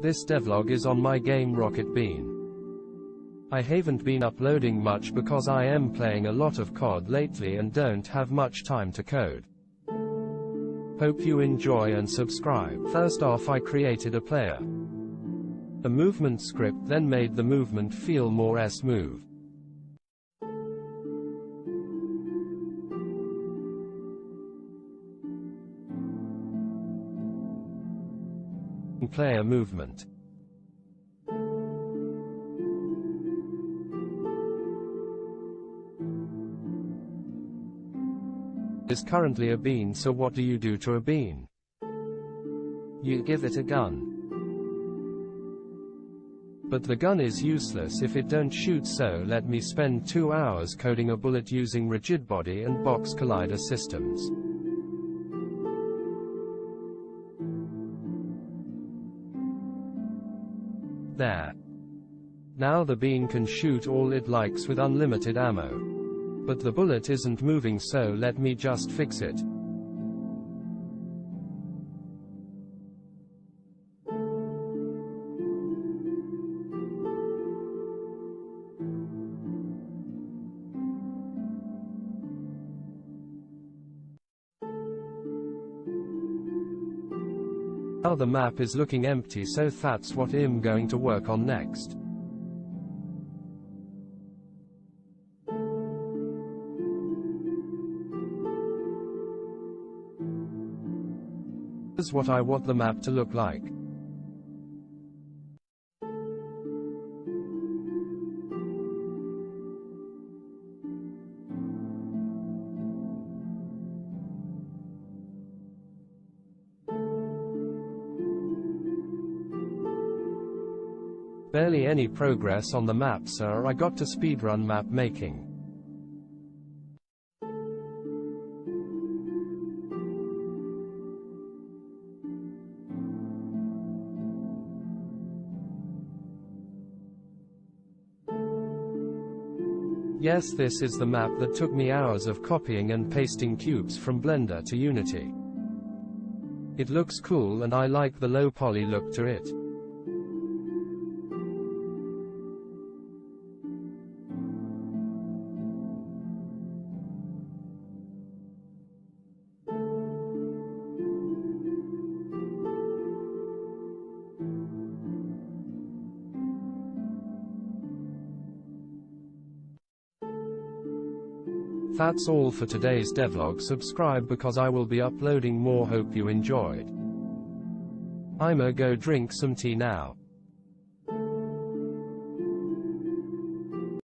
This devlog is on my game Rocket Bean. I haven't been uploading much because I am playing a lot of COD lately and don't have much time to code. Hope you enjoy and subscribe. First off I created a player. A movement script then made the movement feel more smooth. Player movement. Is currently a bean so what do you do to a bean? You give it a gun. But the gun is useless if it don't shoot so let me spend two hours coding a bullet using rigid body and box collider systems. There. Now the bean can shoot all it likes with unlimited ammo. But the bullet isn't moving so let me just fix it. Now the map is looking empty so that's what I'm going to work on next. This is what I want the map to look like. Barely any progress on the map sir I got to speedrun map making. Yes this is the map that took me hours of copying and pasting cubes from Blender to Unity. It looks cool and I like the low poly look to it. That's all for today's devlog subscribe because I will be uploading more hope you enjoyed. I'ma go drink some tea now.